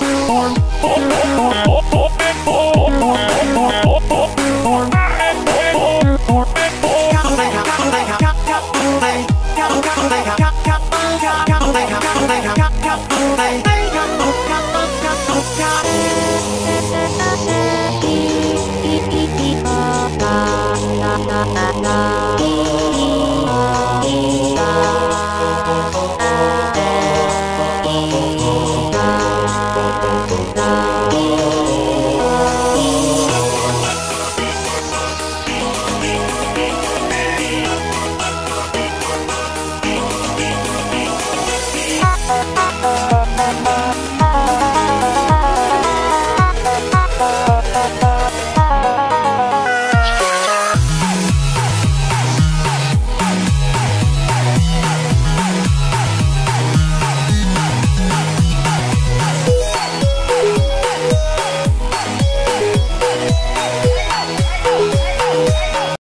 oh, oh, oh, oh, oh, oh.